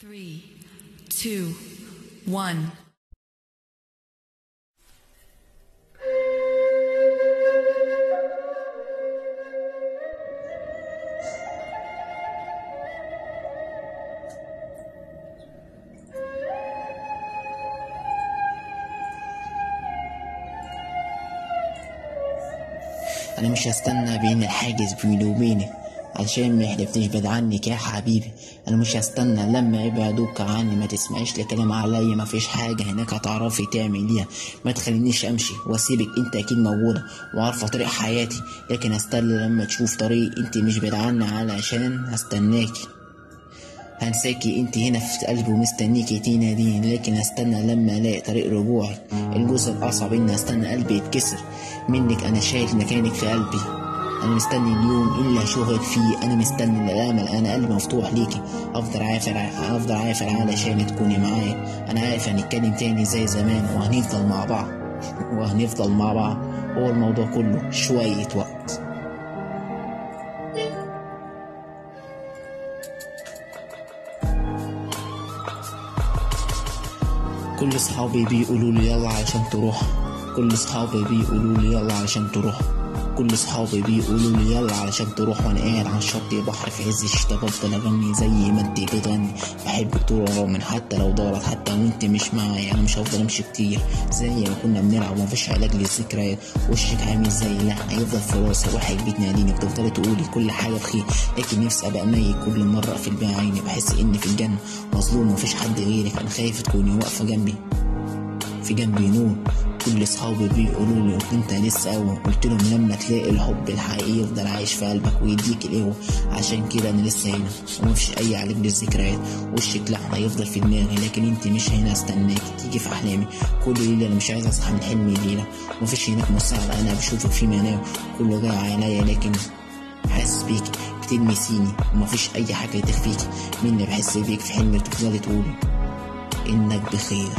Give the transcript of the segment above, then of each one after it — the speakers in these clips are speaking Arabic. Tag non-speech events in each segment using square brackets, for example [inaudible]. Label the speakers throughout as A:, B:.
A: Three, two, one.
B: انا مش هستنى بين الحاجز بيني وبينك علشان ما يحلفنيش بعد عنك يا حبيبي. أنا مش هستنى لما يبعدوك عني. ما تسمعيش لكلام عليا. ما فيش حاجة هناك هتعرفي تعمليها. ما تخلينيش أمشي. وأسيبك. أنت أكيد موجودة وعارفة طريق حياتي. لكن هستنى لما تشوف طريق أنت مش بعيد عني علشان هستناكي هنساكي أنت هنا في قلبي ومستنيكي تناديني لكن هستنى لما ألاقي طريق رجوعي. الجزء الأصعب إني استنى قلبي يتكسر. منك أنا شايل مكانك في قلبي. أنا مستني اليوم اللي هشوفك فيه. أنا مستني الامل أنا قلبي مفتوح ليكي. أفضل عافر أفضل عافر علشان تكوني معايا أنا عارف هنتكلم تاني زي زمان وهنفضل مع بعض. [laughs] وهنفضل مع بعض. هو الموضوع كله شوية وقت. كل صحابي بيقولوا لي يلا علشان تروح. كل صحابي بيقولوا لي يلا علشان تروح. كل صحابي بيقولوا لي يلا علشان تروح وأنا قاعد على الشط بحر في عز الشتا بفضل أغني زي ما أنت بتغني. بحبك طول العمر حتى لو دارت حتى وانت مش معايا أنا مش هفضل أمشي كتير. زي ما كنا بنلعب ومفيش علاج للذكريات. وشك عامل زي لا هيفضل في راسي واحد بتناديني بتفضلي تقولي كل حاجة بخير. لكن نفسي أبقى ميت كل مرة اقفل بيها عيني بحس إني في الجنة. مظلوم ومفيش حد غيرك أنا خايف تكوني واقفة جنبي في جنبي نور. كل صحابي بيقولوا لي انت لسه قوي قلت لهم لما تلاقي الحب الحقيقي يفضل عايش في قلبك ويديك القوة عشان كده أنا لسه هنا. ومفيش أي علاج للذكريات وشك لحظة يفضل في دماغي. لكن أنت مش هنا استناك. تيجي في أحلامي. كل ليلة أنا مش عايز أصحى من حلمي ليلة. ومفيش هناك مساعدة. أنا بشوفك في منام كله جاي عليا لكن حاسس بيكي بتلمسيني ومفيش أي حاجة تخفيكي مني بحس بيك في حلمي تفضلي تقولي إنك بخير.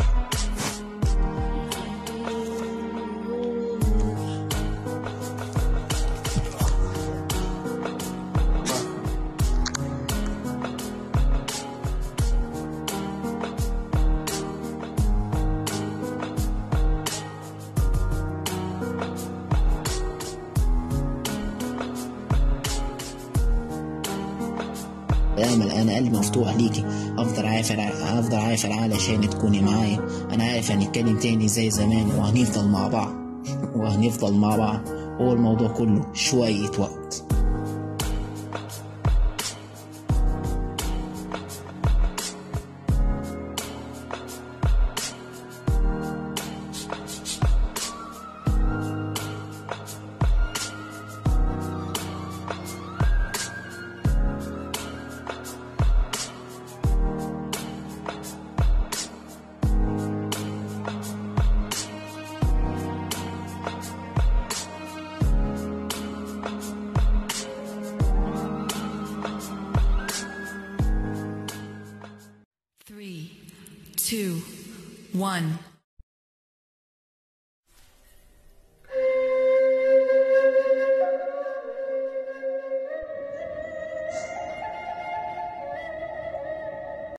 B: امل أنا قلبي مفتوح ليكي. أفضل عافر أفضل عافر علشان تكوني معايا. أنا عارف هنتكلم تاني زي زمان وهنفضل مع بعض. وهنفضل مع بعض. هو الموضوع كله شوية وقت.
A: Two, one.